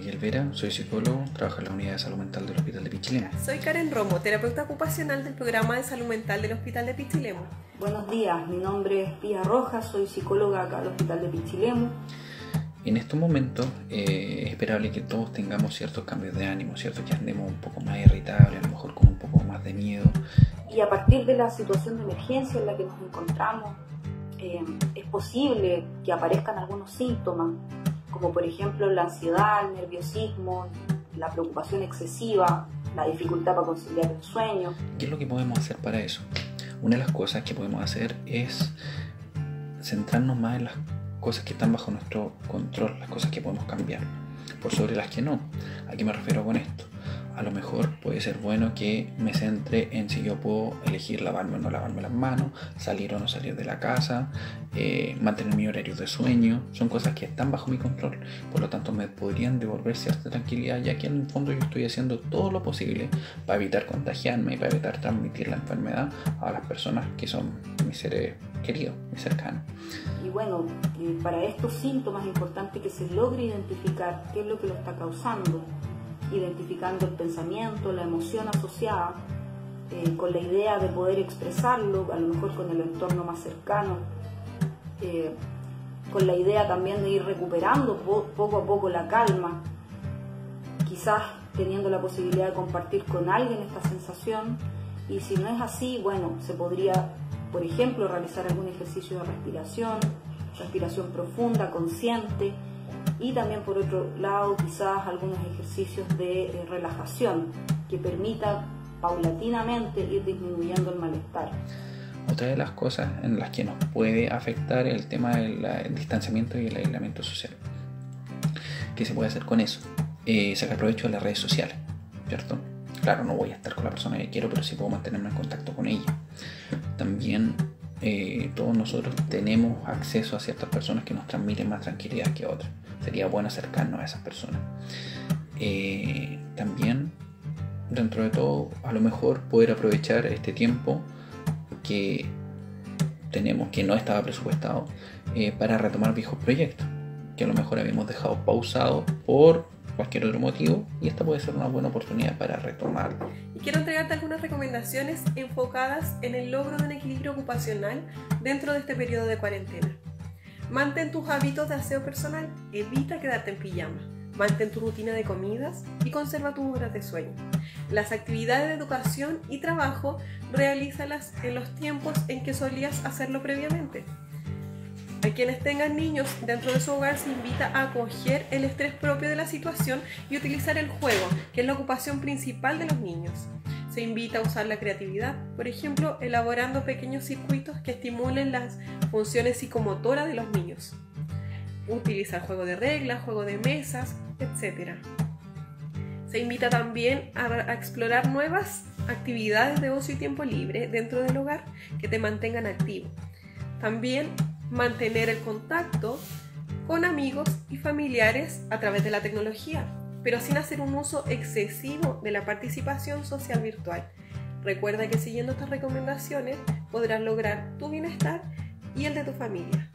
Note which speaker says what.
Speaker 1: Miguel Vera, soy psicólogo, trabajo en la unidad de salud mental del Hospital de Pichilemu.
Speaker 2: Soy Karen Romo, terapeuta ocupacional del programa de salud mental del Hospital de Pichilemu.
Speaker 3: Buenos días, mi nombre es Pía Rojas, soy psicóloga acá al Hospital de Pichilemu.
Speaker 1: En estos momentos eh, es esperable que todos tengamos ciertos cambios de ánimo, ¿cierto? Que andemos un poco más irritables, a lo mejor con un poco más de miedo.
Speaker 3: Y a partir de la situación de emergencia en la que nos encontramos, eh, es posible que aparezcan algunos síntomas, como por ejemplo la ansiedad, el nerviosismo, la preocupación excesiva, la dificultad para conciliar el sueño.
Speaker 1: ¿Qué es lo que podemos hacer para eso? Una de las cosas que podemos hacer es centrarnos más en las cosas que están bajo nuestro control, las cosas que podemos cambiar, por sobre las que no. ¿A qué me refiero con esto? A lo mejor puede ser bueno que me centre en si yo puedo elegir lavarme o no lavarme las manos, salir o no salir de la casa, eh, mantener mi horario de sueño. Son cosas que están bajo mi control. Por lo tanto, me podrían devolver cierta tranquilidad, ya que en el fondo yo estoy haciendo todo lo posible para evitar contagiarme y para evitar transmitir la enfermedad a las personas que son mis seres queridos, mis cercanos.
Speaker 3: Y bueno, eh, para estos síntomas es importante que se logre identificar qué es lo que lo está causando, identificando el pensamiento, la emoción asociada, eh, con la idea de poder expresarlo, a lo mejor con el entorno más cercano, eh, con la idea también de ir recuperando poco a poco la calma, quizás teniendo la posibilidad de compartir con alguien esta sensación, y si no es así, bueno, se podría por ejemplo, realizar algún ejercicio de respiración, respiración profunda, consciente, y también por otro lado quizás algunos ejercicios de eh, relajación que permita paulatinamente ir disminuyendo el malestar.
Speaker 1: Otra de las cosas en las que nos puede afectar el tema del distanciamiento y el aislamiento social. ¿Qué se puede hacer con eso? Eh, sacar provecho de las redes sociales, ¿cierto? Claro, no voy a estar con la persona que quiero, pero sí puedo mantenerme en contacto con ella. También eh, todos nosotros tenemos acceso a ciertas personas que nos transmiten más tranquilidad que otras. Sería bueno acercarnos a esas personas. Eh, también, dentro de todo, a lo mejor poder aprovechar este tiempo que tenemos, que no estaba presupuestado, eh, para retomar viejos proyectos que a lo mejor habíamos dejado pausado por cualquier otro motivo y esta puede ser una buena oportunidad para retomarlo.
Speaker 2: Y quiero entregarte algunas recomendaciones enfocadas en el logro de un equilibrio ocupacional dentro de este periodo de cuarentena. Mantén tus hábitos de aseo personal, evita quedarte en pijama, mantén tu rutina de comidas y conserva tus horas de sueño. Las actividades de educación y trabajo realízalas en los tiempos en que solías hacerlo previamente. Quienes tengan niños dentro de su hogar se invita a acoger el estrés propio de la situación y utilizar el juego, que es la ocupación principal de los niños. Se invita a usar la creatividad, por ejemplo, elaborando pequeños circuitos que estimulen las funciones psicomotoras de los niños. Utiliza el juego de reglas, juego de mesas, etc. Se invita también a, a explorar nuevas actividades de ocio y tiempo libre dentro del hogar que te mantengan activo. También mantener el contacto con amigos y familiares a través de la tecnología, pero sin hacer un uso excesivo de la participación social virtual. Recuerda que siguiendo estas recomendaciones podrás lograr tu bienestar y el de tu familia.